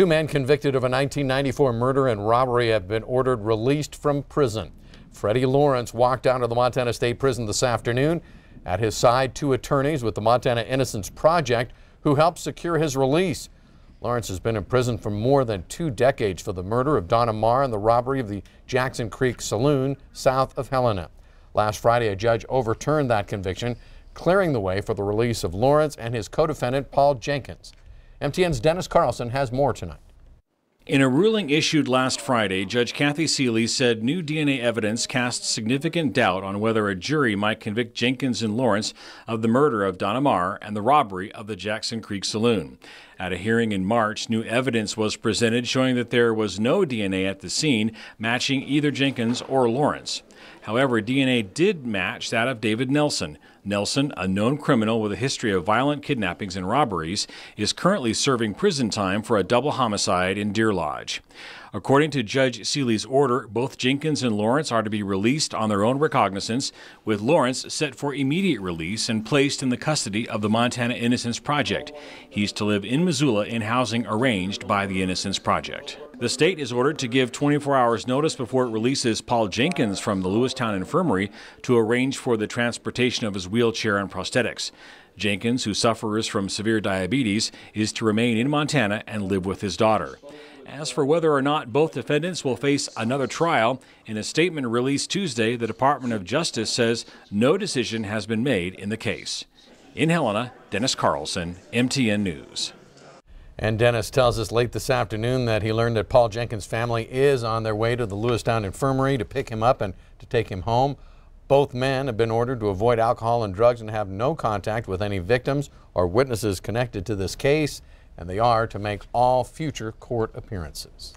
Two men convicted of a 1994 murder and robbery have been ordered released from prison. Freddie Lawrence walked out of the Montana State Prison this afternoon. At his side, two attorneys with the Montana Innocence Project who helped secure his release. Lawrence has been in prison for more than two decades for the murder of Donna Meagher and the robbery of the Jackson Creek Saloon south of Helena. Last Friday, a judge overturned that conviction, clearing the way for the release of Lawrence and his co-defendant Paul Jenkins. MTN's Dennis Carlson has more tonight. In a ruling issued last Friday, Judge Kathy Seeley said new DNA evidence casts significant doubt on whether a jury might convict Jenkins and Lawrence of the murder of Donna Meagher and the robbery of the Jackson Creek Saloon. At a hearing in March, new evidence was presented showing that there was no DNA at the scene matching either Jenkins or Lawrence. However, DNA did match that of David Nelson. Nelson, a known criminal with a history of violent kidnappings and robberies, is currently serving prison time for a double homicide in Deer Lodge. According to Judge Seeley's order, both Jenkins and Lawrence are to be released on their own recognizance, with Lawrence set for immediate release and placed in the custody of the Montana Innocence Project. He's to live in Missoula in housing arranged by the Innocence Project. The state is ordered to give 24 hours notice before it releases Paul Jenkins from the Lewistown Infirmary to arrange for the transportation of his wheelchair and prosthetics. Jenkins, who suffers from severe diabetes, is to remain in Montana and live with his daughter. As for whether or not both defendants will face another trial, in a statement released Tuesday, the Department of Justice says no decision has been made in the case. In Helena, Dennis Carlson, MTN News. And Dennis tells us late this afternoon that he learned that Paul Jenkins' family is on their way to the Lewistown Infirmary to pick him up and to take him home. Both men have been ordered to avoid alcohol and drugs and have no contact with any victims or witnesses connected to this case, and they are to make all future court appearances.